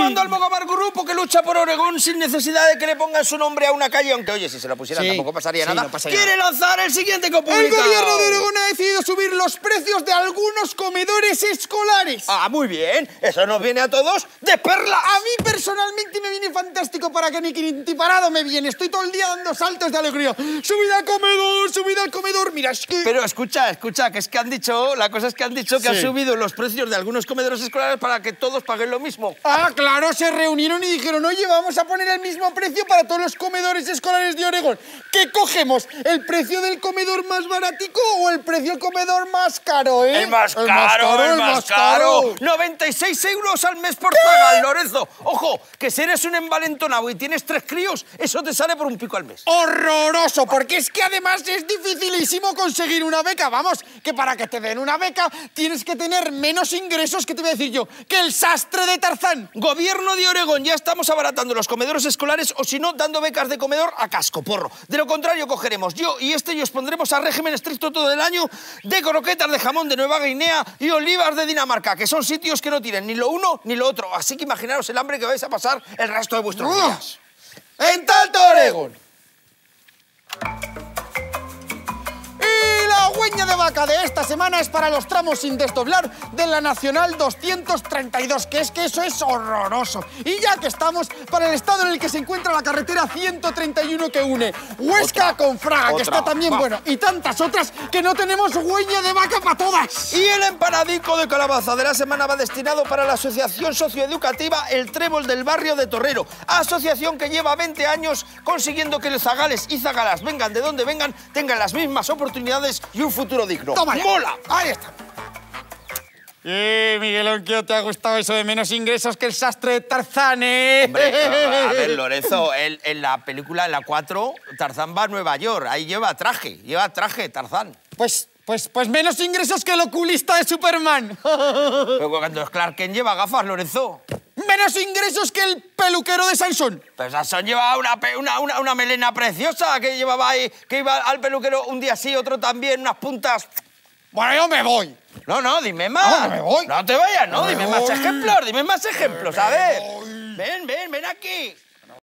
llamando al Mogamar Grupo que lucha por Oregón sin necesidad de que le pongan su nombre a una calle, aunque oye, si se lo pusieran Sí, tampoco pasaría sí, nada. no pasaría Quiere lanzar el siguiente comunicado. El gobierno de Oregón ha decidido subir los precios de algunos comedores escolares. Ah, muy bien. Eso nos viene a todos de perlas. A mí personalmente me viene fantástico para que ni parado me viene. Estoy todo el día dando saltos de alegría. Subida al comedor, subida. Mira, es que... Pero escucha, escucha, que es que han dicho, la cosa es que han dicho que Sí. han subido los precios de algunos comedores escolares para que todos paguen lo mismo. Ah, claro, se reunieron y dijeron, oye, vamos a poner el mismo precio para todos los comedores escolares de Oregón. ¿Qué cogemos? ¿El precio del comedor más baratico o el precio del comedor más caro, eh? El más caro, el más caro. 96 euros al mes por pagar, Lorenzo. Ojo, que si eres un envalentonado y tienes tres críos, eso te sale por un pico al mes. Horroroso, porque es que además es dificilísimo conseguir una beca. Vamos, que para que te den una beca tienes que tener menos ingresos, que te voy a decir yo, que el sastre de Tarzán. Gobierno de Oregón, ya estamos abaratando los comedores escolares o si no, dando becas de comedor a casco, porro. De lo contrario, cogeremos yo y este y os pondremos a régimen estricto todo el año de croquetas de jamón de Nueva Guinea y olivas de Dinamarca, que son sitios que no tienen ni lo uno ni lo otro. Así que imaginaros el hambre que vais a pasar el resto de vuestros días. En tanto Oregón. Hueña de esta semana es para los tramos sin desdoblar de la Nacional 232, que es que eso es horroroso. Y ya que estamos, para el estado en el que se encuentra la carretera 131 que une Huesca con Fraga, que otra, está también va. bueno, y tantas otras que no tenemos hueña de vaca para todas. Y el empanadico de calabaza de la semana va destinado para la Asociación Socioeducativa El Trébol del Barrio de Torrero. Asociación que lleva 20 años consiguiendo que los zagales y zagalas vengan de donde vengan, tengan las mismas oportunidades y un futuro digno. Toma ya. ¡Mola! Ahí está. Eh, Miguelón, ¿qué te ha gustado eso de menos ingresos que el sastre de Tarzán, eh? Hombre, a ver, Lorenzo, él- en la película, en la 4, Tarzán va a Nueva York. Ahí lleva traje, lleva traje Tarzán. Pues, pues, pues menos ingresos que el oculista de Superman. Pero cuando es Clark Kent lleva gafas, Lorenzo. Menos ingresos que el peluquero de Sansón. Pero Sansón llevaba una, una, una, una melena preciosa que llevaba ahí, que iba al peluquero un día sí, otro también, unas puntas. Bueno, yo me voy. No, no, dime más. No, me voy. No te vayas, no, Me dime más ejemplos, dime más ejemplos, a ver. Ven, ven, ven aquí.